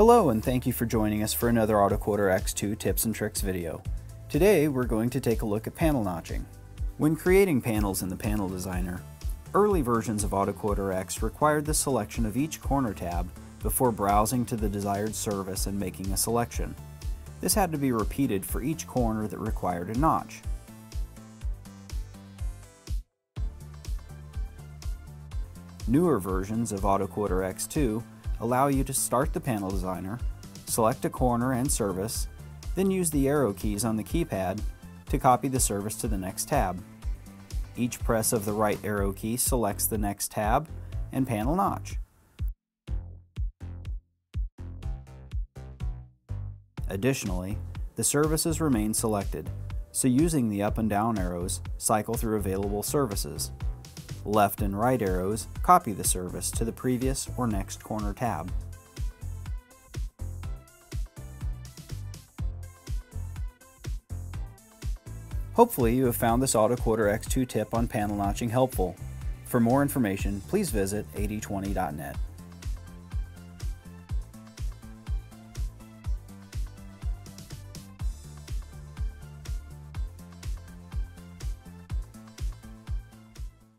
Hello and thank you for joining us for another AutoQuoter X2 tips and tricks video. Today we're going to take a look at panel notching. When creating panels in the Panel Designer, early versions of AutoQuoter X required the selection of each corner tab before browsing to the desired service and making a selection. This had to be repeated for each corner that required a notch. Newer versions of AutoQuoter X2 allow you to start the panel designer, select a corner and service, then use the arrow keys on the keypad to copy the service to the next tab. Each press of the right arrow key selects the next tab and panel notch. Additionally, the services remain selected, so using the up and down arrows, cycle through available services. Left and right arrows copy the service to the previous or next corner tab. Hopefully you have found this AutoQuoter X2 tip on panel notching helpful. For more information, please visit 8020.net.